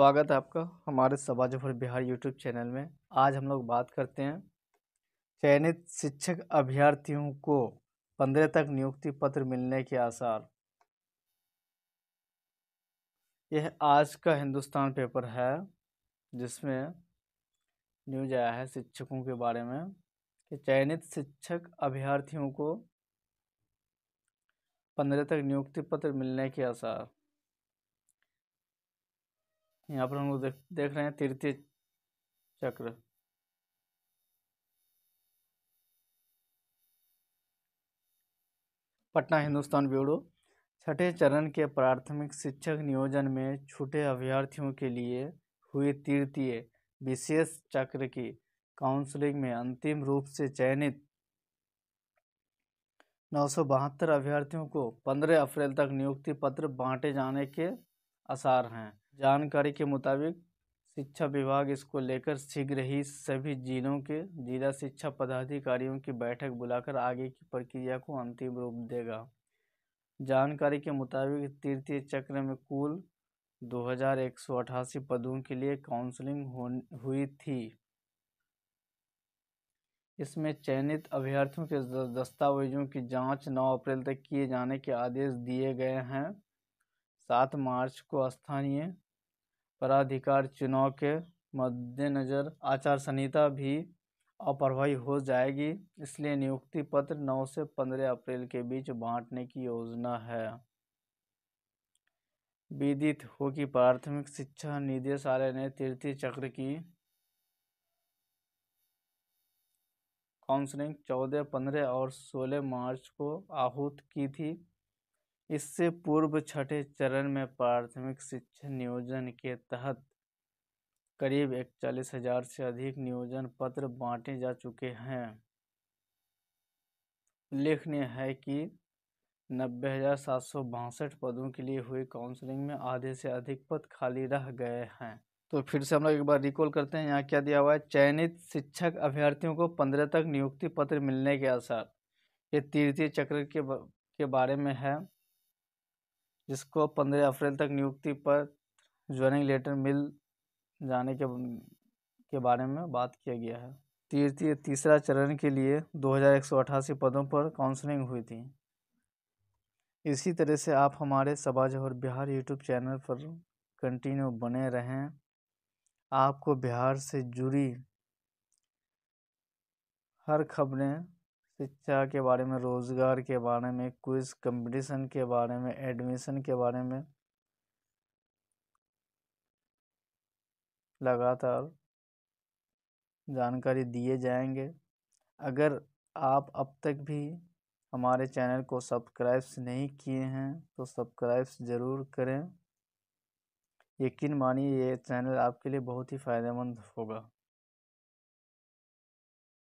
स्वागत है आपका हमारे समाज भर बिहार यूट्यूब चैनल में। आज हम लोग बात करते हैं चयनित शिक्षक अभ्यर्थियों को पंद्रह तक नियुक्ति पत्र मिलने के आसार। यह आज का हिंदुस्तान पेपर है, जिसमें न्यूज़ आया है शिक्षकों के बारे में कि चयनित शिक्षक अभ्यर्थियों को पंद्रह तक नियुक्ति पत्र मिलने के आसार। यहाँ पर हम लोग देख देख रहे हैं तृतीय चक्र। पटना हिंदुस्तान ब्यूरो, छठे चरण के प्राथमिक शिक्षक नियोजन में छूटे अभ्यर्थियों के लिए हुई तृतीय विशेष चक्र की काउंसलिंग में अंतिम रूप से चयनित नौ सौ बहत्तर अभ्यर्थियों को 15 अप्रैल तक नियुक्ति पत्र बांटे जाने के आसार हैं। जानकारी के मुताबिक, शिक्षा विभाग इसको लेकर शीघ्र ही सभी जिलों के जिला शिक्षा पदाधिकारियों की बैठक बुलाकर आगे की प्रक्रिया को अंतिम रूप देगा। जानकारी के मुताबिक, तृतीय चक्र में कुल दो हज़ार एक सौ अठासी पदों के लिए काउंसलिंग हुई थी। इसमें चयनित अभ्यर्थियों के दस्तावेजों की जाँच 9 अप्रैल तक किए जाने के आदेश दिए गए हैं। सात मार्च को स्थानीय पराधिकार चुनाव के मद्देनज़र आचार संहिता भी अप्रभावी हो जाएगी इसलिए नियुक्ति पत्र 9 से 15 अप्रैल के बीच बांटने की योजना है। विदित हो कि प्राथमिक शिक्षा निदेशालय ने तृतीय चक्र की काउंसलिंग 14, 15 और 16 मार्च को आहूत की थी। इससे पूर्व छठे चरण में प्राथमिक शिक्षा नियोजन के तहत करीब इकतालीस हज़ार से अधिक नियोजन पत्र बांटे जा चुके हैं। उल्लेखनीय है कि नब्बे हज़ार सात सौ बासठ पदों के लिए हुई काउंसलिंग में आधे से अधिक पद खाली रह गए हैं। तो फिर से हम लोग एक बार रिकॉल करते हैं, यहाँ क्या दिया हुआ है? चयनित शिक्षक अभ्यर्थियों को पंद्रह तक नियुक्ति पत्र मिलने के आसार। ये तृतीय चक्र के के बारे में है। जिसको पंद्रह अप्रैल तक नियुक्ति पर ज्वाइनिंग लेटर मिल जाने के के बारे में बात किया गया है। तृतीय तीसरा चरण के लिए दो हज़ार एक सौ अठासी पदों पर काउंसलिंग हुई थी। इसी तरह से आप हमारे समाज और बिहार यूट्यूब चैनल पर कंटिन्यू बने रहें। आपको बिहार से जुड़ी हर खबरें शिक्षा के बारे में, रोज़गार के बारे में, क्विज कंपटीशन के बारे में, एडमिशन के बारे में। लगातार जानकारी दिए जाएँगे। अगर आप अब तक भी हमारे चैनल को सब्सक्राइब्स नहीं किए हैं तो सब्सक्राइब्स ज़रूर करें। यकीन मानिए, ये चैनल आपके लिए बहुत ही फ़ायदेमंद होगा।